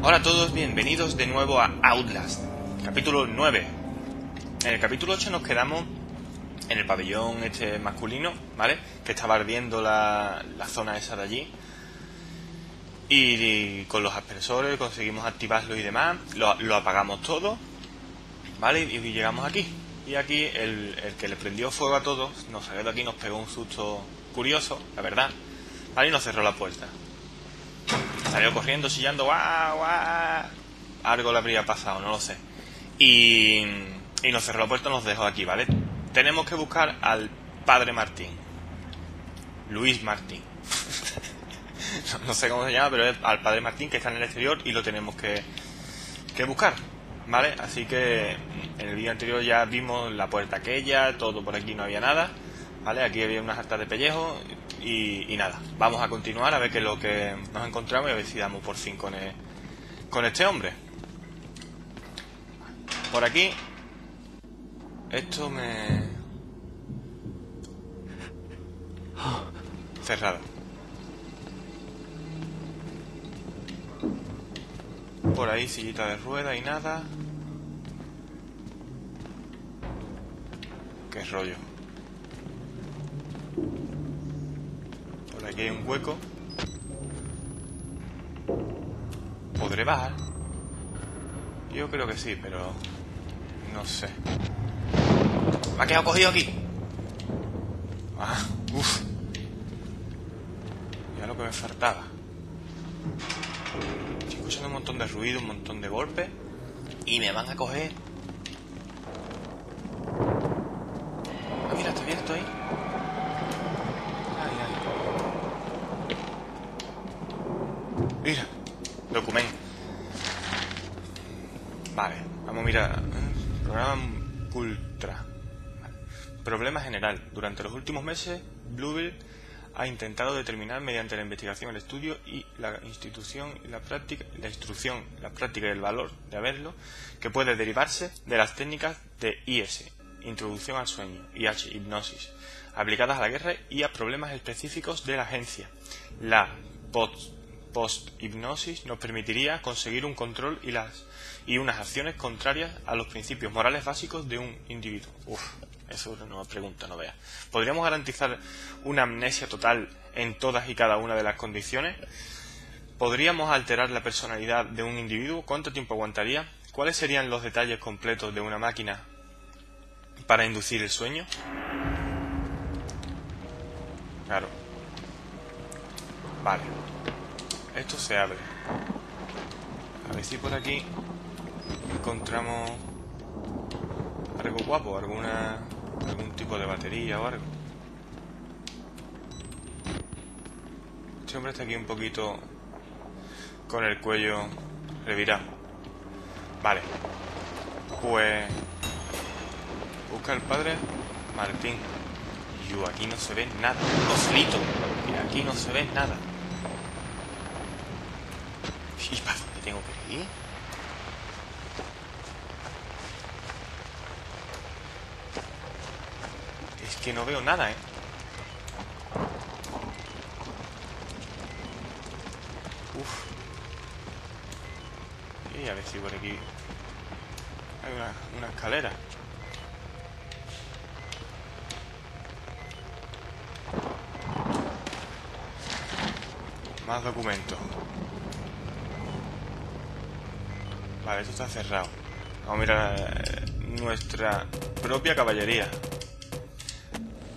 Hola a todos, bienvenidos de nuevo a Outlast, capítulo 9. En el capítulo 8 nos quedamos en el pabellón este masculino, ¿vale? Que estaba ardiendo la, la zona esa de allí. Y, con los aspersores conseguimos activarlo y demás, lo, apagamos todo, ¿vale? Y, y llegamos aquí. Y aquí el, el que le prendió fuego a todos nos salió de aquí, nos pegó un susto curioso, la verdad, ¿vale? Y nos cerró la puerta. Salió corriendo, chillando, guau, guau. Algo le habría pasado, no lo sé. Y, y nos cerró la puerta y nos dejó aquí, ¿vale? Tenemos que buscar al padre Martín. Luis Martín. no, sé cómo se llama, pero es al padre Martín que está en el exterior y lo tenemos que, que buscar, ¿vale? Así que en el vídeo anterior ya vimos la puerta aquella, todo por aquí no había nada, ¿vale? Aquí había unas hartas de pellejo y, nada. Vamos a continuar a ver qué es lo que nos encontramos y a ver si damos por fin con, el- con este hombre. Por aquí esto me... Cerrado. Por ahí sillita de rueda y nada. Qué rollo. Por aquí hay un hueco. ¿Podré bajar? Yo creo que sí, pero... No sé. Me ha quedado cogido aquí. Ah, uff. Ya lo que me faltaba. Estoy escuchando un montón de ruido, un montón de golpes. Y me van a coger. Ah, mira, está abierto ahí. Ay, ay. Mira, documento. Vale, vamos a mirar. eh, Programa Ultra. Problema general. Durante los últimos meses, Bluebird ha intentado determinar mediante la investigación, el estudio y la institución y la práctica, la instrucción, la práctica y el valor de haberlo, que puede derivarse de las técnicas de IS, introducción al sueño, IH, hipnosis, aplicadas a la guerra y a problemas específicos de la agencia. La post- post-hipnosis nos permitiría conseguir un control y las y unas acciones contrarias a los principios morales básicos de un individuo. Uf, eso es una pregunta, no veas. ¿Podríamos garantizar una amnesia total en todas y cada una de las condiciones? ¿Podríamos alterar la personalidad de un individuo? ¿Cuánto tiempo aguantaría? ¿Cuáles serían los detalles completos de una máquina para inducir el sueño? Claro. Vale. Esto se abre. A ver si por aquí encontramos algo guapo, alguna algún tipo de batería o algo. Este hombre está aquí un poquito con el cuello revirado. Vale. Pues busca al padre Martín. Yo aquí no se ve nada. Aquí no se ve nada. ¿Y para dónde tengo que ir? Es que no veo nada, ¿eh? Uf. Y a ver si por aquí hay una, una escalera. Más documentos. Vale, esto está cerrado. Vamos a mirar eh, nuestra propia caballería.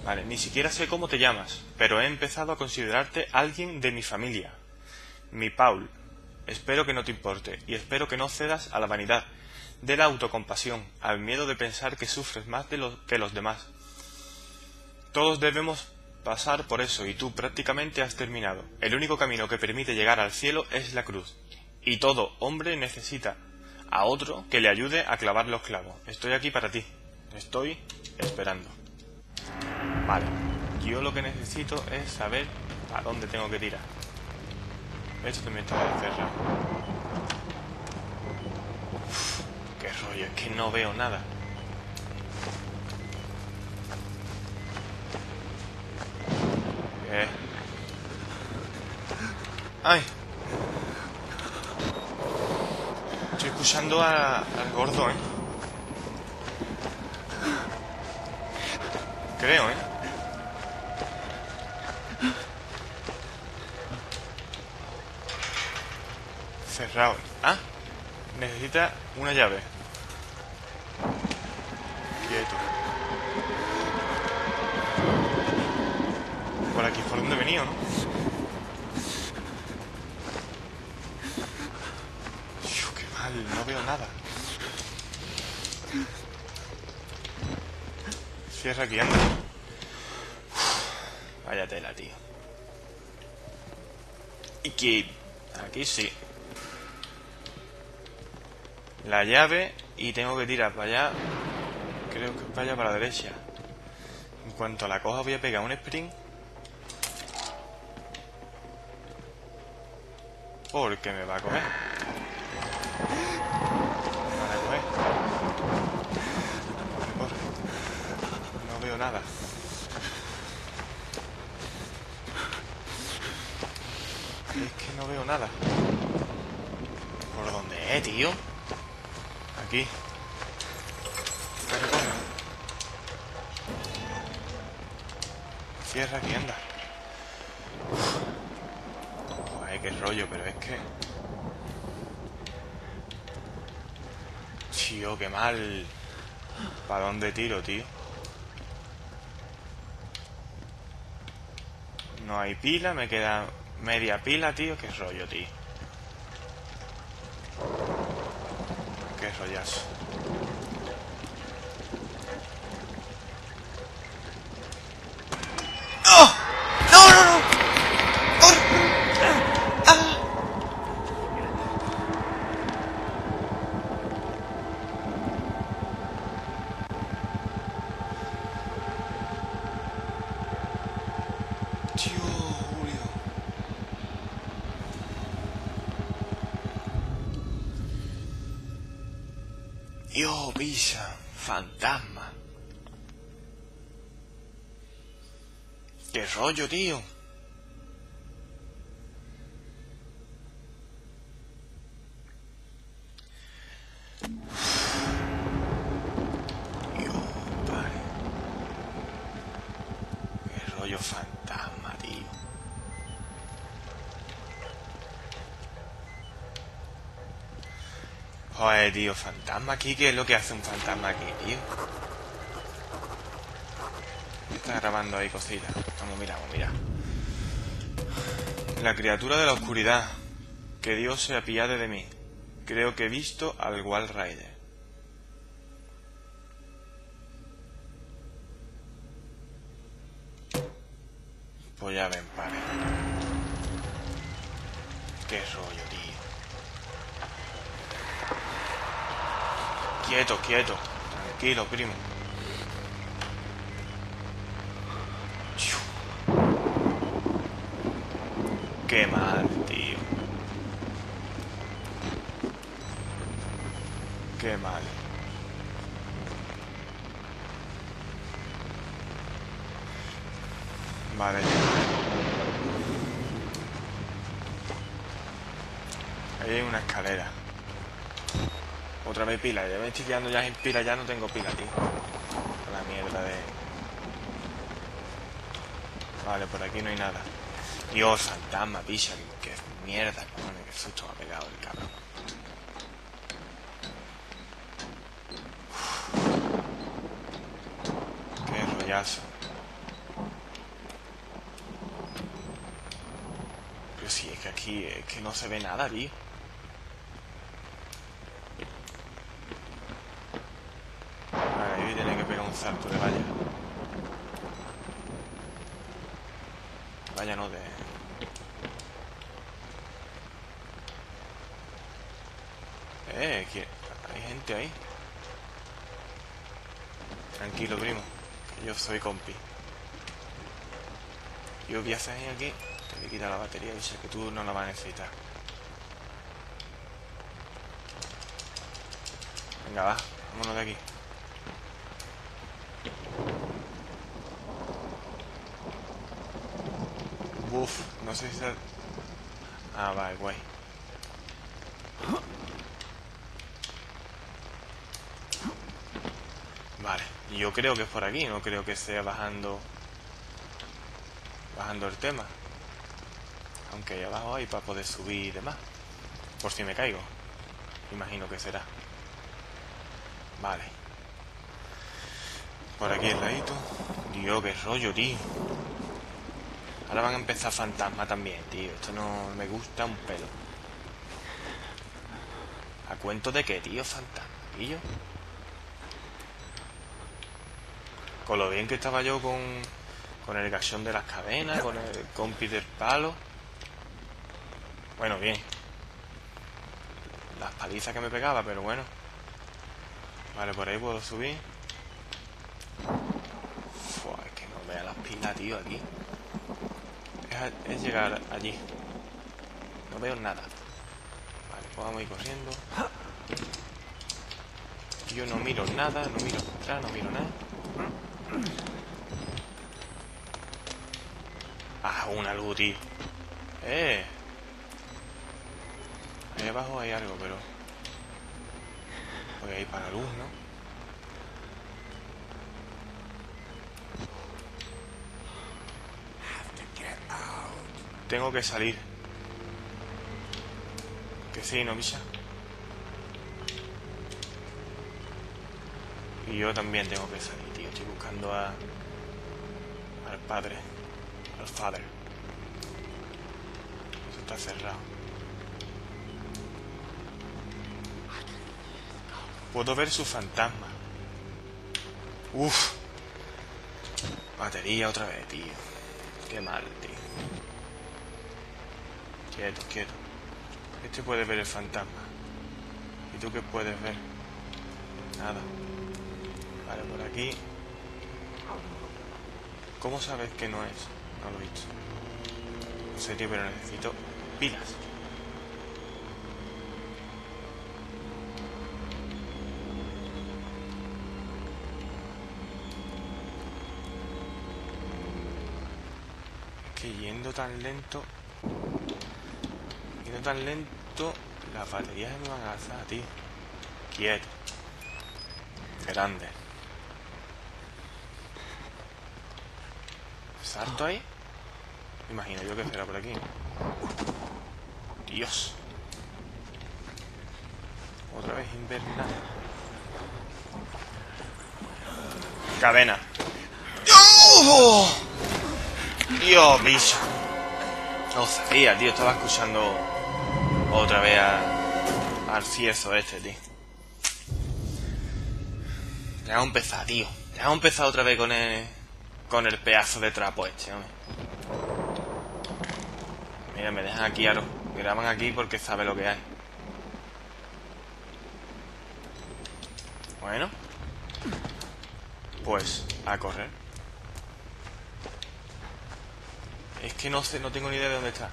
Vale, ni siquiera sé cómo te llamas, pero he empezado a considerarte alguien de mi familia. Mi Paul. Espero que no te importe, y espero que no cedas a la vanidad, de la autocompasión, al miedo de pensar que sufres más de lo que los demás. Todos debemos pasar por eso, y tú prácticamente has terminado. El único camino que permite llegar al cielo es la cruz. Y todo hombre necesita a otro que le ayude a clavar los clavos. Estoy aquí para ti. Estoy esperando. Vale. Yo lo que necesito es saber a dónde tengo que tirar. Esto también está cerrado. Uf, qué rollo, es que no veo nada. Eh. ¡Ay! Escuchando a- al gordo, ¿eh? Creo, ¿eh? Cerrado. Ah, necesita una llave. Quieto. Por aquí, por donde venido, ¿no? Uf, qué mal, no veo nada. Aquí, anda. Vaya tela, tío. Y que... Aquí sí. La llave y tengo que tirar para allá. Creo que para allá, para la derecha. En cuanto la coja voy a pegar un sprint. Porque me va a comer. Me van a comer. Corre, corre. No veo Es que no veo nada. ¿Por dónde es, tío? Aquí. Cierra aquí, anda. Joder, qué rollo, pero es que... Tío, qué mal. ¿Para dónde tiro, tío? No hay pila, me queda media pila, tío. Qué rollo, tío. Qué rollazo. Rollo, tío? Qué rollo fantasma, tío. Joder, tío, fantasma aquí, ¿qué es lo que hace un fantasma aquí, tío? Está grabando ahí cositas. Vamos, mira, vamos, mira. La criatura de la oscuridad. Que Dios se apiade de mí. Creo que he visto al Wall Rider. Pues ya ven, pare. Qué rollo, tío. Quieto, quieto. Tranquilo, primo. Qué mal, tío. Qué mal. Vale. Ahí hay una escalera. Otra vez pila. Ya me estoy quedando ya sin pila. Ya no tengo pila, tío. La mierda de... Vale, por aquí no hay nada. Dios, fantasma, picha. Qué, qué mierda, cojones. Qué susto me ha pegado el cabrón. Qué rollazo. Pero si es que aquí es que no se ve nada, tío. Vale, ahí voy a tener que pegar un salto de valla. Vaya no de... Eh, que hay gente ahí. Tranquilo, primo. que yo soy compi. Yo voy a hacer aquí. Te voy a quitar la batería y sé que tú no la vas a necesitar. Venga, va. Vámonos de aquí. Uf, no sé si está... Ah, vale, guay. Yo creo que es por aquí, no creo que sea bajando bajando el tema. Aunque ahí abajo hay para poder subir y demás. Por si me caigo. Imagino que será. Vale. Por aquí el ladito. Dios, qué rollo, tío. Ahora van a empezar fantasmas también, tío. Esto no me gusta un pelo. ¿A cuento de qué, tío? Fantasmillo. Con lo bien que estaba yo con, con el gachón de las cadenas, con el compi del palo. Bueno, bien. Las palizas que me pegaba, pero bueno. Vale, por ahí puedo subir. Es que no vea las pilas, tío, aquí. Es, es llegar allí. No veo nada. Vale, pues vamos a ir corriendo. Yo no miro nada, no miro atrás, no miro nada. Ah, una luz, tío. Eh. Ahí abajo hay algo, pero... Voy a ir para luz, ¿no? Tengo que salir. Que sí, ¿no, Misha? Y yo también tengo que salir, a... Al padre. Al father. Eso está cerrado. Puedo ver su fantasma. Uf. Batería otra vez, tío. Qué mal, tío. Quieto, quieto. Este puede ver el fantasma. ¿Y tú qué puedes ver? Nada. Vale, por aquí. ¿Cómo sabes que no es? No lo he visto. En serio, pero necesito pilas. Que yendo tan lento... Yendo tan lento... Las baterías me van a alzar, tío. Quieto. Grande. ¿Salto ahí? Imagino yo que será por aquí. Dios. Otra vez invernal. Cadena. ¡Oh! Dios, bicho. No sabía, tío. Estaba escuchando otra vez a, al cieso este, tío. Ya hemos empezado, tío. Ya hemos empezado otra vez con el, con el pedazo de trapo este, hombre. Mira, me dejan aquí a los... Graban aquí porque sabe lo que hay. Bueno. Pues, a correr. Es que no sé, no tengo ni idea de dónde está.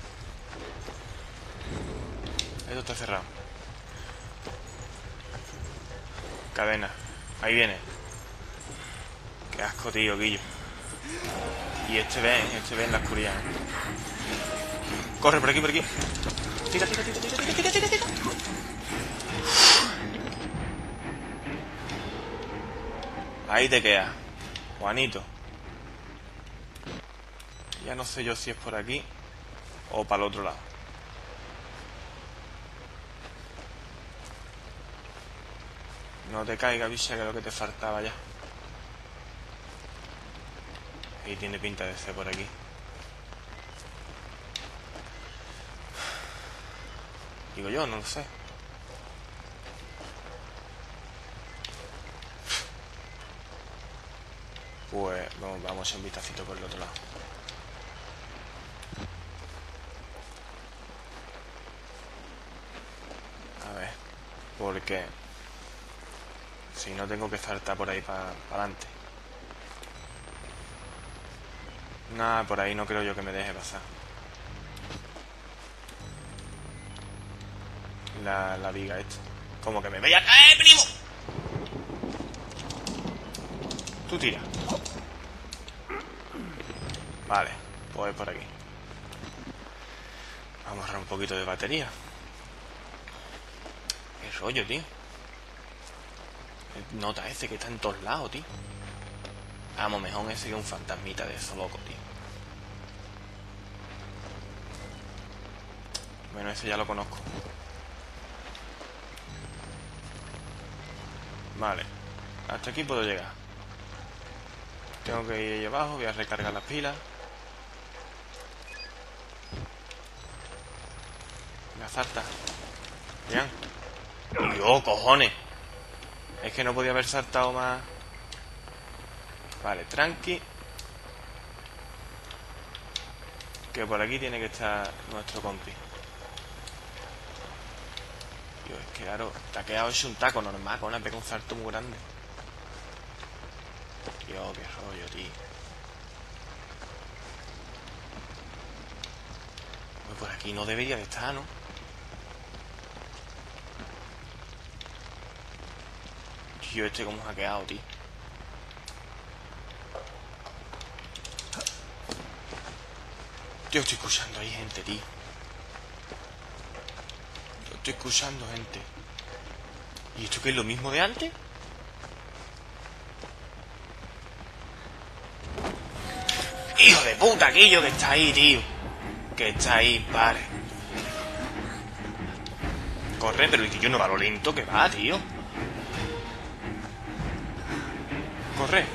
Esto está cerrado. Cadena. Ahí viene. Qué asco, tío, Guillo. Y este ve, este ve en la oscuridad. Corre por aquí, por aquí. Tira, tira, tira, tira, tira, tira, tira. Ahí te queda. Juanito. Ya no sé yo si es por aquí o para el otro lado. No te caiga, bicha, que es lo que te faltaba ya. Y tiene pinta de ser por aquí. Digo yo, no lo sé. Pues vamos, vamos a un vistacito por el otro lado. A ver, porque si no tengo que saltar por ahí para adelante. Nada, por ahí no creo yo que me deje pasar. La, la viga esta. Como que me voy a caer, primo. Tú tira. Vale, pues por aquí. Vamos a ahorrar un poquito de batería. Qué rollo, tío. Nota ese que está en todos lados, tío. Vamos, mejor ese que un fantasmita de eso loco, tío. Bueno, ese ya lo conozco. Vale. Hasta aquí puedo llegar. Tengo que ir ahí abajo, voy a recargar las pilas. La salta. Bien. Dios, cojones. Es que no podía haber saltado más. Vale, tranqui. Que por aquí tiene que estar nuestro compi. Dios, es que claro, te ha quedado un taco normal, con una pega un salto muy grande. Dios, qué rollo, tío. Pues por aquí no debería de estar, ¿no? Tío, este como ha quedado, tío. Tío, estoy escuchando ahí gente, tío. Yo estoy escuchando gente. ¿Y esto qué es lo mismo de antes? Hijo de puta, aquello que está ahí, tío. Que está ahí, vale. Corre, pero el tío no va lo lento que va, tío. Corre.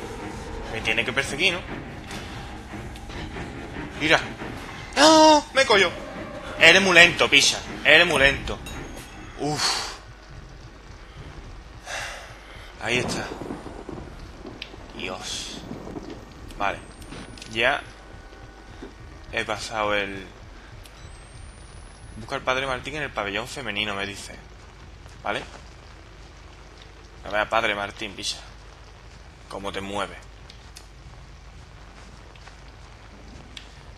Me tiene que perseguir, ¿no? Mira. ¡No! Me cogió. Eres muy lento, picha. Eres muy lento. Uf. Ahí está. Dios. Vale. Ya he pasado el... Busca al padre Martín en el pabellón femenino, me dice. ¿Vale? A ver, padre Martín, picha. ¿Cómo te mueve?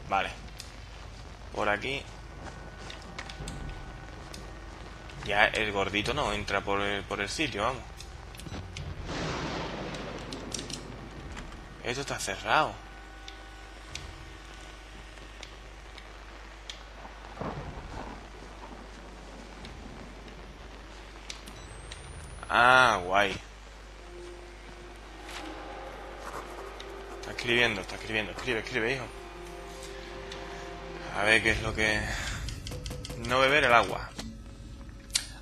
Vale. Por aquí. Ya el gordito no entra por el, por el sitio, vamos. Esto está cerrado. Ah, guay. Está escribiendo, está escribiendo. Escribe, escribe, hijo. A ver qué es lo que... No beber el agua.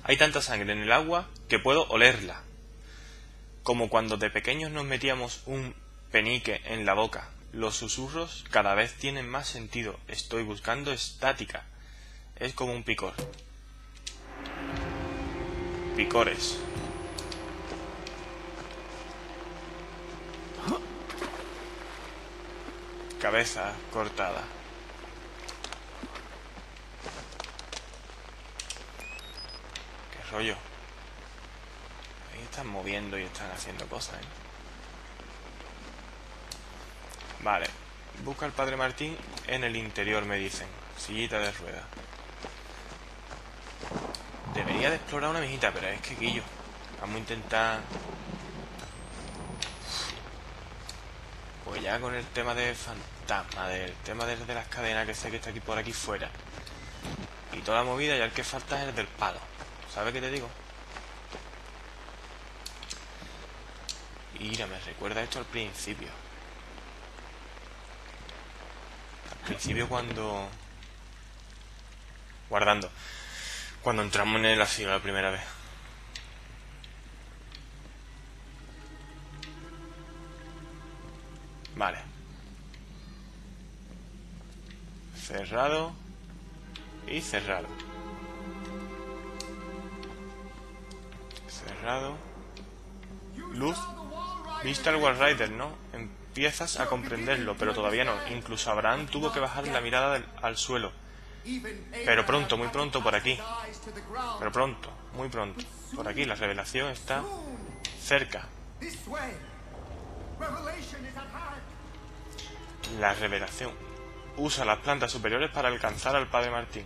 Hay tanta sangre en el agua que puedo olerla. Como cuando de pequeños nos metíamos un penique en la boca. Los susurros cada vez tienen más sentido. Estoy buscando estática. Es como un picor. Picores. Cabeza cortada. ¿Qué rollo? Ahí están moviendo y están haciendo cosas, ¿eh? Vale. Busca al padre Martín en el interior, me dicen. Sillita de rueda. Debería de explorar una mijita, pero es que guillo. Vamos a intentar... Pues ya con el tema de fantasma, del tema de, de las cadenas que sé que está aquí por aquí fuera. Y toda la movida, ya el que falta es el del palo. ¿Sabes qué te digo? Mira, me recuerda esto al principio. Al principio cuando... Guardando. Cuando entramos en el asilo la primera vez. Vale. Cerrado. Y cerrado. Cerrado. Luz. Viste al Wall Rider, ¿no? Empiezas a comprenderlo, pero todavía no. Incluso Abraham tuvo que bajar la mirada al suelo. Pero pronto, muy pronto por aquí. Pero pronto, muy pronto. Por aquí la revelación está cerca. La revelación. Usa las plantas superiores para alcanzar al Padre Martín.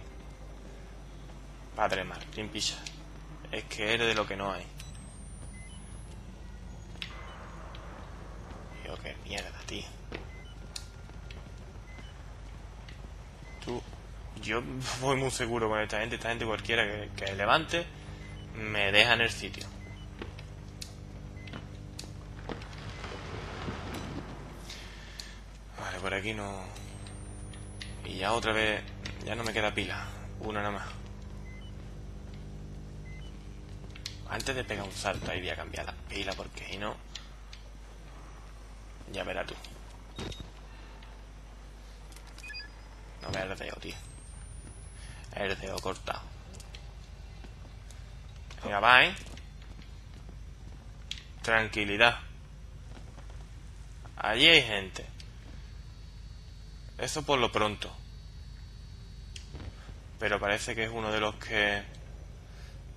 Padre Martín Pisa. Es que eres de lo que no hay. Yo qué mierda, tío. Tú. Yo voy muy seguro con esta gente. Esta gente cualquiera que, que levante me deja en el sitio. por aquí no... Y ya otra vez... Ya no me queda pila. Una nada más. Antes de pegar un salto ahí voy a cambiar la pila porque si no... Ya verás tú. No veas el dedo, tío. El dedo cortado. Venga, va, ¿eh? Tranquilidad. Allí hay gente. Eso por lo pronto. Pero parece que es uno de los que...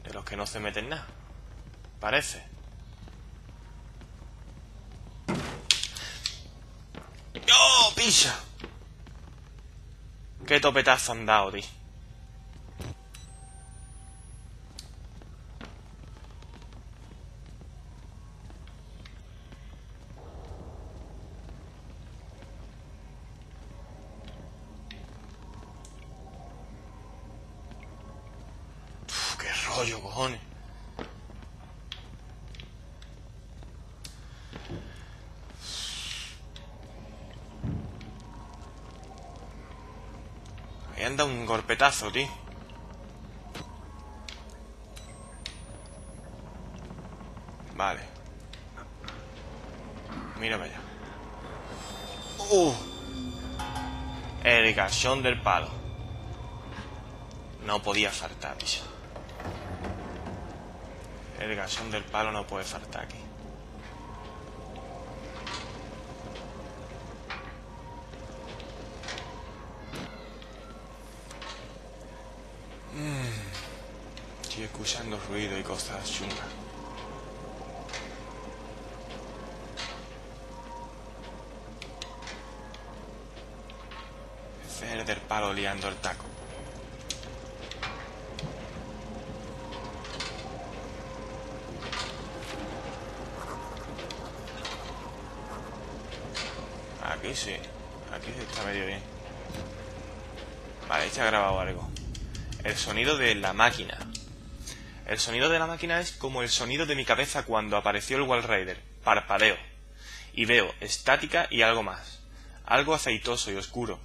De los que no se meten nada. Parece. ¡Oh, pilla! Qué topetazo han dado, tío. Un golpetazo, tío. Vale. Mira allá. ¡Uh! El gachón del palo. No podía faltar. El gachón del palo no puede faltar aquí. Estoy escuchando ruido y cosas chungas. El del palo liando el taco. Aquí sí. Aquí está medio bien. Vale, ahí se ha grabado algo. El sonido de la máquina. El sonido de la máquina es como el sonido de mi cabeza cuando apareció el Wall Rider. Parpadeo. Y veo estática y algo más. Algo aceitoso y oscuro.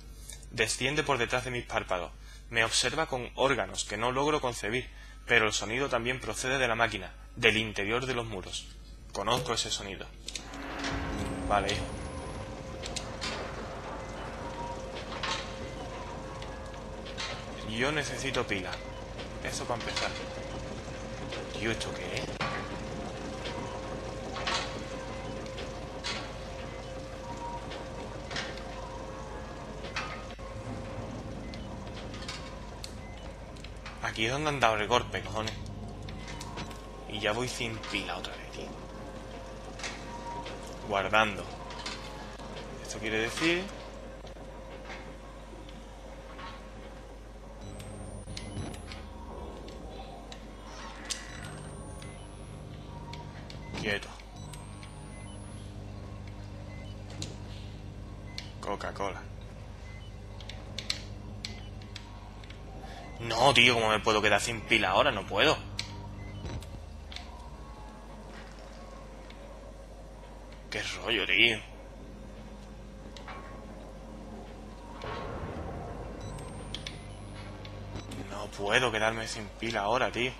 Desciende por detrás de mis párpados. Me observa con órganos que no logro concebir, pero el sonido también procede de la máquina, del interior de los muros. Conozco ese sonido. Vale. Yo necesito pila. Eso para empezar. Tío, ¿esto qué es? Aquí es donde han dado el golpe, cojones. Y ya voy sin pila otra vez, tío. Guardando. Esto quiere decir... Quieto. Coca-Cola. No, tío, ¿cómo me puedo quedar sin pila ahora? No puedo. Qué rollo, tío. No puedo quedarme sin pila ahora, tío.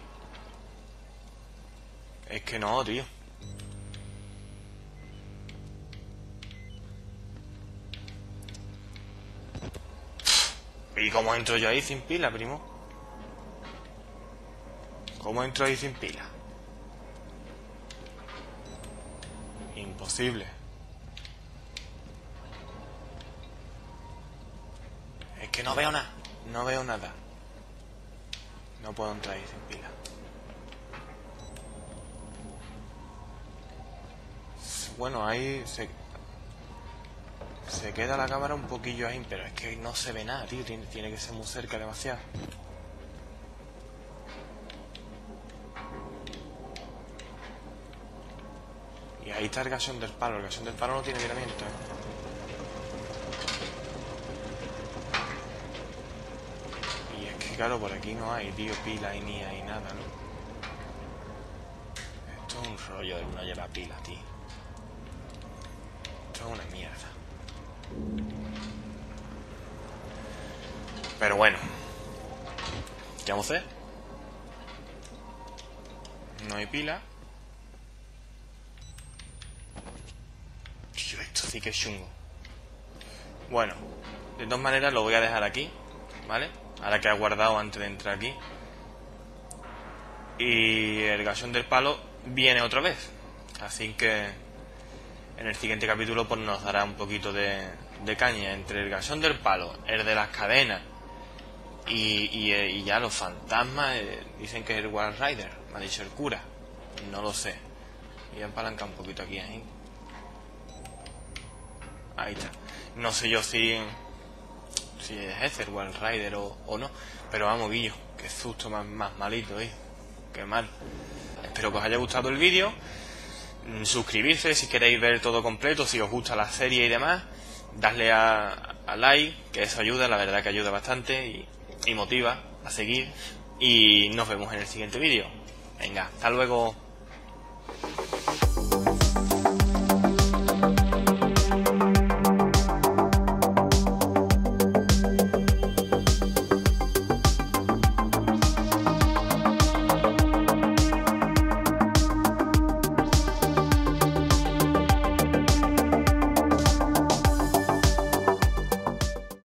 Es que no, tío. ¿Y cómo entro yo ahí sin pila, primo? ¿Cómo entro ahí sin pila? Imposible. Es que no veo nada. No veo nada. No puedo entrar ahí sin pila. Bueno, ahí se, se queda la cámara un poquillo ahí, pero es que no se ve nada, tío. Tiene, tiene que ser muy cerca demasiado. Y ahí está el gasón del palo. El gasón del palo no tiene viramiento, ¿eh? Y es que, claro, por aquí no hay, tío, pila y ni hay nada, ¿no? Esto es un rollo de no llevar pila, tío. Esto es una mierda. Pero bueno. ¿Qué vamos a hacer? No hay pila. Tío, esto sí que es chungo. Bueno, de todas maneras lo voy a dejar aquí, ¿vale? Ahora que ha guardado antes de entrar aquí. Y el gasón del palo viene otra vez. Así que en el siguiente capítulo pues nos dará un poquito de, de caña entre el gasón del palo, el de las cadenas y, y, eh, ya los fantasmas eh, dicen que es el Wild Rider, me ha dicho el cura. No lo sé. Voy a empalancar un poquito aquí ahí. Ahí está. No sé yo si si es ese el Wild Rider o, o no. Pero vamos, Guillo, qué susto más, más malito, ¿eh? Qué mal. Espero que os haya gustado el vídeo. Mm, Suscribirse si queréis ver todo completo, si os gusta la serie y demás. Darle a, like, que eso ayuda, la verdad que ayuda bastante y, y motiva a seguir. Y nos vemos en el siguiente vídeo. Venga, hasta luego.